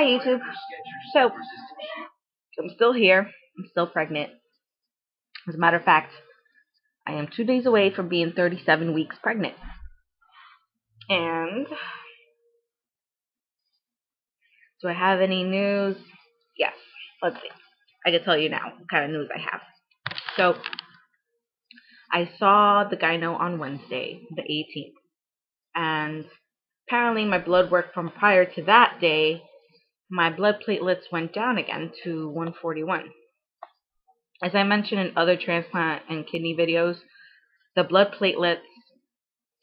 Hi YouTube. So, I'm still here. I'm still pregnant. As a matter of fact, I am two days away from being 37 weeks pregnant. And, do I have any news? Yes. Let's see. I can tell you now what kind of news I have. So, I saw the gyno on Wednesday, the 18th. And apparently my blood work from prior to that day, my blood platelets went down again to 141. As I mentioned in other transplant and kidney videos, the blood platelets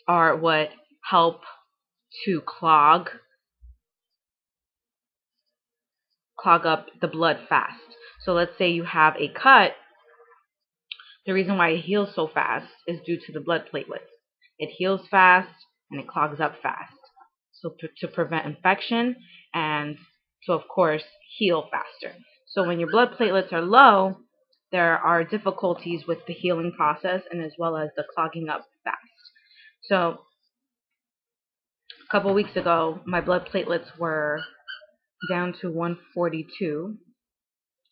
are what help to clog clog up the blood fast. So let's say you have a cut, the reason why it heals so fast is due to the blood platelets. It heals fast and it clogs up fast. So to prevent infection and to of course heal faster. So when your blood platelets are low, there are difficulties with the healing process and as well as the clogging up fast. So a couple weeks ago, my blood platelets were down to 142.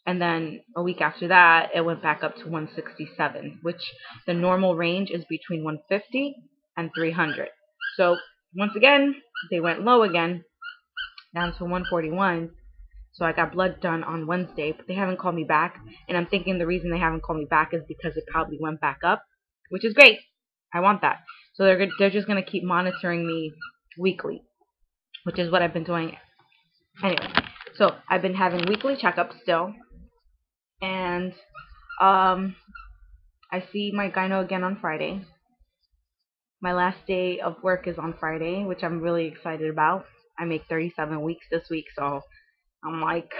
And then a week after that, it went back up to 167, which the normal range is between 150 and 300. So once again, they went low again, down to 141. So I got blood done on Wednesday, but they haven't called me back. And I'm thinking the reason they haven't called me back is because it probably went back up, which is great. I want that. So they're they're just gonna keep monitoring me weekly, which is what I've been doing. Anyway, so I've been having weekly checkups still, and um, I see my gyno again on Friday. My last day of work is on Friday, which I'm really excited about. I make 37 weeks this week, so I'm like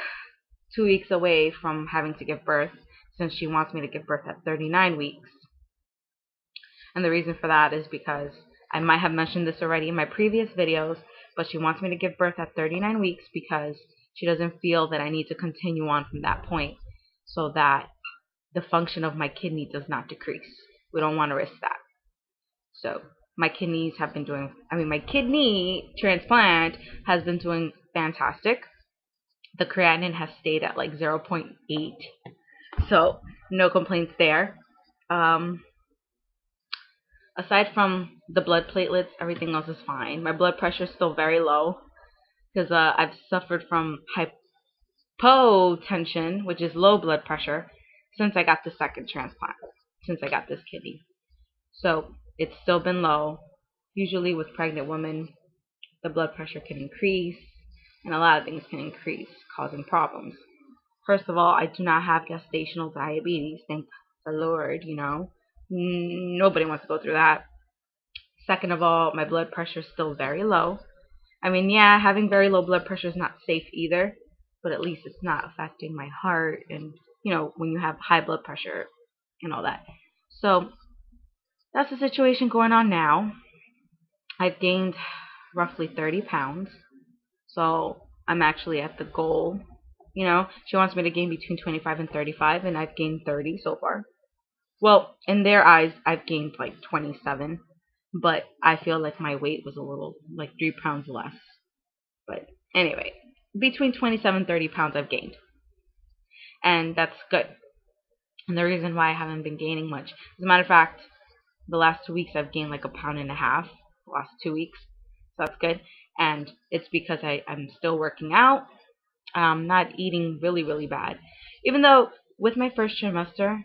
two weeks away from having to give birth since she wants me to give birth at 39 weeks. And the reason for that is because I might have mentioned this already in my previous videos, but she wants me to give birth at 39 weeks because she doesn't feel that I need to continue on from that point so that the function of my kidney does not decrease. We don't want to risk that. So my kidneys have been doing, I mean, my kidney transplant has been doing fantastic. The creatinine has stayed at like 0.8. So no complaints there. Um, aside from the blood platelets, everything else is fine. My blood pressure is still very low because uh, I've suffered from hypotension, which is low blood pressure, since I got the second transplant, since I got this kidney. So it's still been low. Usually with pregnant women, the blood pressure can increase, and a lot of things can increase, causing problems. First of all, I do not have gestational diabetes, thank the Lord, you know. Nobody wants to go through that. Second of all, my blood pressure is still very low. I mean, yeah, having very low blood pressure is not safe either, but at least it's not affecting my heart and, you know, when you have high blood pressure and all that. So, that's the situation going on now. I've gained roughly 30 pounds. So I'm actually at the goal. You know, she wants me to gain between 25 and 35, and I've gained 30 so far. Well, in their eyes, I've gained like 27, but I feel like my weight was a little, like 3 pounds less. But anyway, between 27 and 30 pounds I've gained. And that's good. And the reason why I haven't been gaining much, as a matter of fact, the last two weeks I've gained like a pound and a half. The last two weeks. So that's good. And it's because I, I'm still working out. I'm not eating really, really bad. Even though with my first trimester,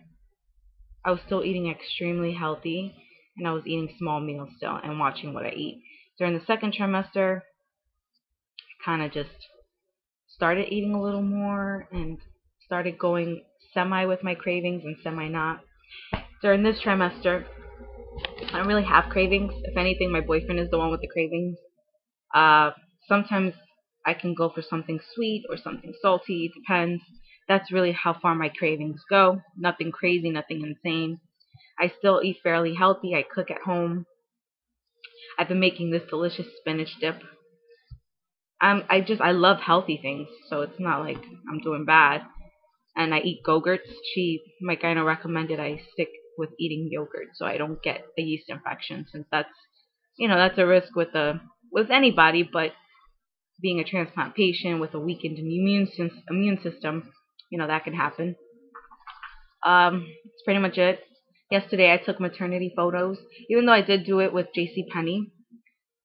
I was still eating extremely healthy. And I was eating small meals still and watching what I eat. During the second trimester, I kind of just started eating a little more and started going semi with my cravings and semi not. During this trimester, I don't really have cravings. If anything, my boyfriend is the one with the cravings. Uh, sometimes I can go for something sweet or something salty. It depends. That's really how far my cravings go. Nothing crazy, nothing insane. I still eat fairly healthy. I cook at home. I've been making this delicious spinach dip. I'm, I just I love healthy things, so it's not like I'm doing bad. And I eat Go-Gurts. She, my gyno recommended I stick with eating yogurt so I don't get a yeast infection since that's you know that's a risk with the with anybody but being a transplant patient with a weakened immune immune system, you know that can happen. Um, that's pretty much it. Yesterday I took maternity photos, even though I did do it with J.C. Penney.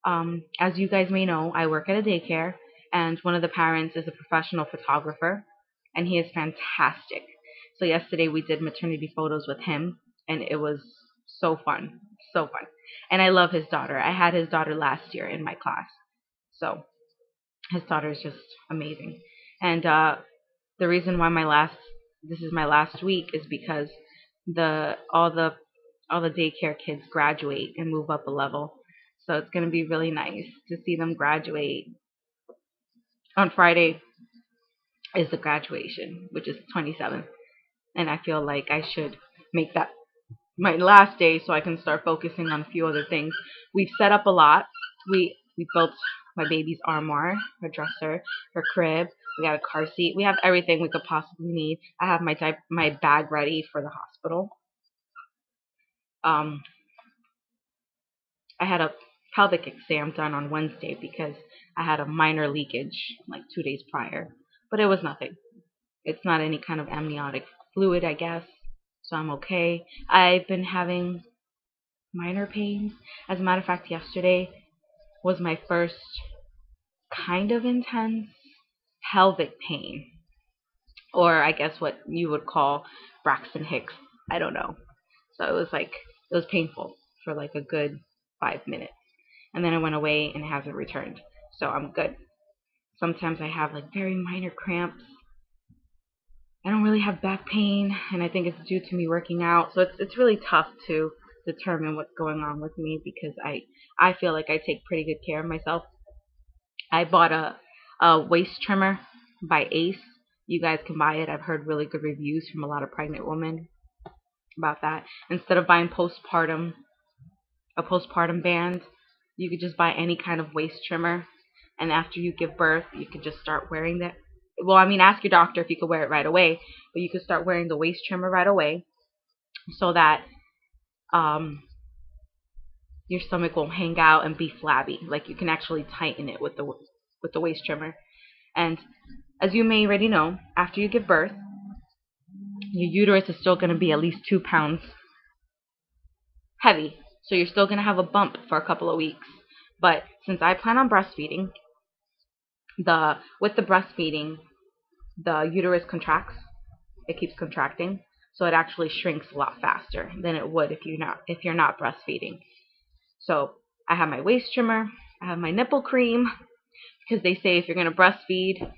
Um, as you guys may know, I work at a daycare, and one of the parents is a professional photographer, and he is fantastic. So yesterday we did maternity photos with him, and it was so fun, so fun. And I love his daughter. I had his daughter last year in my class, so his daughter is just amazing. And uh, the reason why my last this is my last week is because the all the all the daycare kids graduate and move up a level. So it's going to be really nice to see them graduate. On Friday is the graduation, which is the 27th. And I feel like I should make that my last day so I can start focusing on a few other things. We've set up a lot. We we built my baby's armoire, her dresser, her crib. We got a car seat. We have everything we could possibly need. I have my type, my bag ready for the hospital. Um, I had a pelvic exam done on Wednesday because I had a minor leakage like two days prior, but it was nothing. It's not any kind of amniotic fluid, I guess, so I'm okay. I've been having minor pains. As a matter of fact, yesterday was my first kind of intense pelvic pain. Or I guess what you would call Braxton Hicks. I don't know. So it was like, it was painful for like a good five minutes. And then it went away and it hasn't returned. So I'm good. Sometimes I have like very minor cramps. I don't really have back pain, and I think it's due to me working out. So it's it's really tough to determine what's going on with me because I I feel like I take pretty good care of myself. I bought a a waist trimmer by Ace. You guys can buy it. I've heard really good reviews from a lot of pregnant women about that. Instead of buying postpartum a postpartum band, you could just buy any kind of waist trimmer and after you give birth, you could just start wearing that. Well, I mean, ask your doctor if you could wear it right away, but you could start wearing the waist trimmer right away so that um, your stomach won't hang out and be flabby. Like you can actually tighten it with the with the waist trimmer. And as you may already know, after you give birth, your uterus is still going to be at least two pounds heavy. So you're still going to have a bump for a couple of weeks. But since I plan on breastfeeding, the with the breastfeeding, the uterus contracts. It keeps contracting so it actually shrinks a lot faster than it would if you're not if you're not breastfeeding. So I have my waist trimmer, I have my nipple cream because they say if you're gonna breastfeed,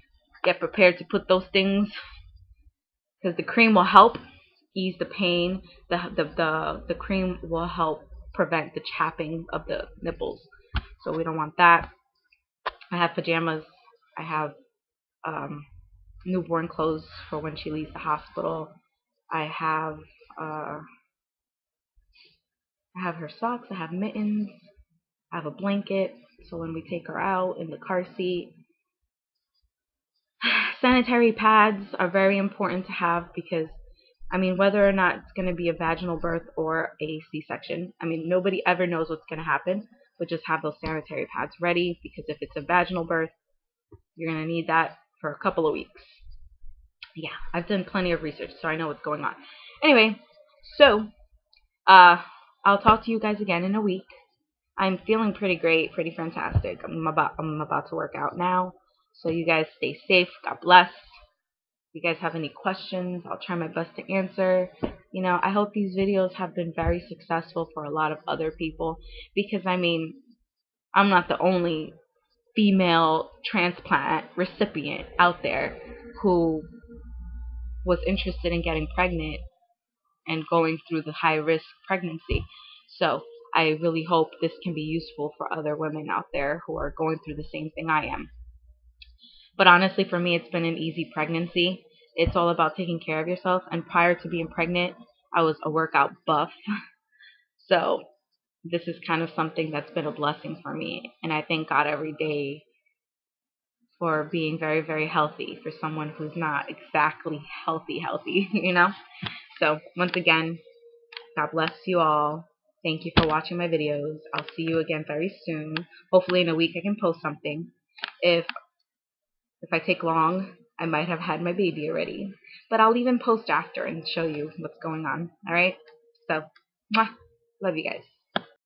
get prepared to put those things because the cream will help ease the pain. The the the the cream will help prevent the chapping of the nipples. So we don't want that. I have pajamas. I have um, newborn clothes for when she leaves the hospital. I have uh, I have her socks, I have mittens, I have a blanket, so when we take her out in the car seat. Sanitary pads are very important to have because, I mean, whether or not it's going to be a vaginal birth or a C-section, I mean, nobody ever knows what's going to happen, but just have those sanitary pads ready because if it's a vaginal birth, you're going to need that for a couple of weeks yeah, I've done plenty of research, so I know what's going on. Anyway, so uh, I'll talk to you guys again in a week. I'm feeling pretty great, pretty fantastic. I'm about I'm about to work out now. So you guys stay safe. God bless. If you guys have any questions, I'll try my best to answer. You know, I hope these videos have been very successful for a lot of other people because I mean, I'm not the only female transplant recipient out there who was interested in getting pregnant and going through the high risk pregnancy. So I really hope this can be useful for other women out there who are going through the same thing I am. But honestly, for me, it's been an easy pregnancy. It's all about taking care of yourself. And prior to being pregnant, I was a workout buff. so this is kind of something that's been a blessing for me. And I thank God every day for being very, very healthy for someone who's not exactly healthy, healthy, you know? So, once again, God bless you all. Thank you for watching my videos. I'll see you again very soon. Hopefully in a week I can post something. If If I take long, I might have had my baby already. But I'll even post after and show you what's going on. All right? So, mwah, love you guys.